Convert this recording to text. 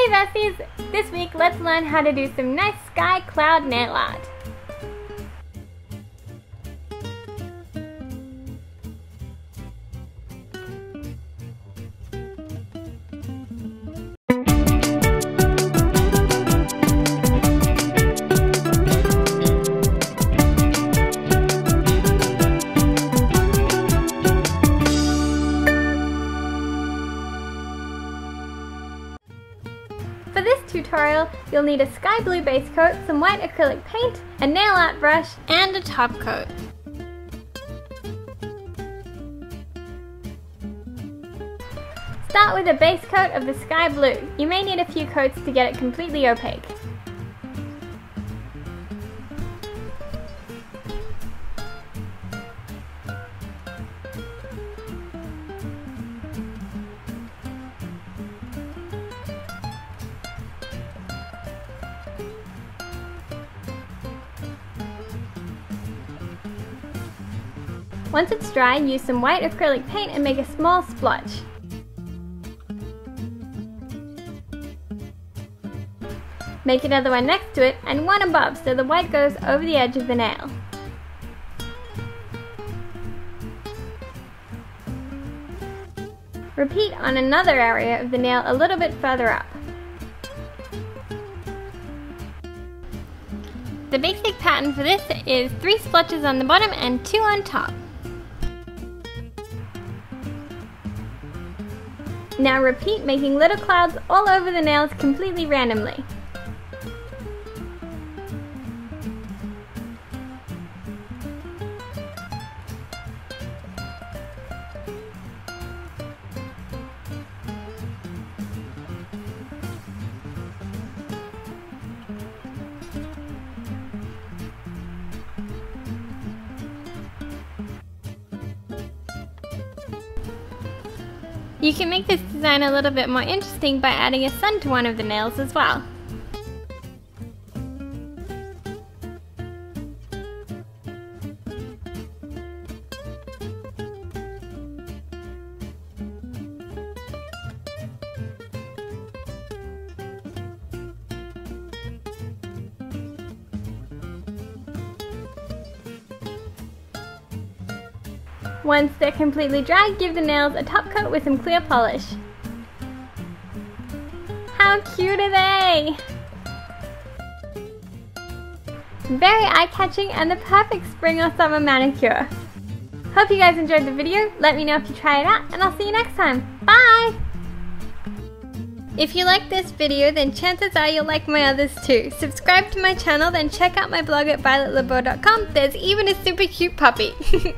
Hey besties! This week let's learn how to do some nice sky cloud nail art. For this tutorial, you'll need a sky blue base coat, some white acrylic paint, a nail art brush, and a top coat. Start with a base coat of the sky blue. You may need a few coats to get it completely opaque. Once it's dry, use some white acrylic paint and make a small splotch. Make another one next to it and one above so the white goes over the edge of the nail. Repeat on another area of the nail a little bit further up. The basic pattern for this is three splotches on the bottom and two on top. Now repeat making little clouds all over the nails completely randomly. You can make this design a little bit more interesting by adding a sun to one of the nails as well. Once they're completely dry, give the nails a top coat with some clear polish. How cute are they? Very eye-catching and the perfect spring or summer manicure. Hope you guys enjoyed the video. Let me know if you try it out and I'll see you next time. Bye! If you like this video, then chances are you'll like my others too. Subscribe to my channel, then check out my blog at violetlebeaux.com. There's even a super cute puppy.